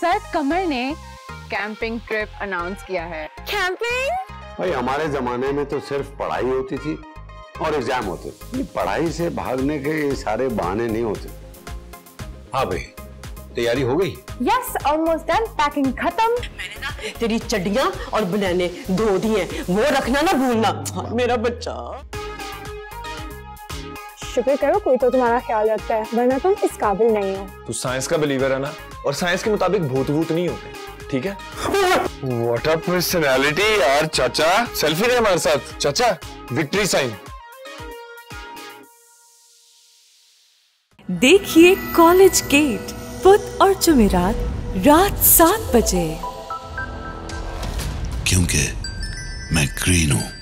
Sir कमर ने camping trip announce किया है। कैंपिंग? भाई हमारे जमाने में तो सिर्फ़ पढ़ाई होती थी और एग्ज़ाम होते ये पढ़ाई से भागने के ये सारे बहाने नहीं होते। हाँ भाई तैयारी हो गई? यस ऑलमोस्ट डन पैकिंग खत्म। तेरी चड्डियाँ और बनाने धो दी हैं। वो रखना ना भूलना। मेरा बच्चा। शुक्र करो कोई तो तुम्हारा ख्याल रखता है वरना तुम इस काबिल नहीं हो। तू साइंस का बिलीवर है ना? और साइंस के मुताबिक भूत भूत नहीं होते ठीक है? व्हाट अ पर्सनालिटी यार चाचा। सेल्फी ले हमारे साथ। चाचा विक्ट्री साइन देखिए कॉलेज गेट बुध और जुमेरात रात सात बजे। क्योंकि मैं ग्रीन हूँ।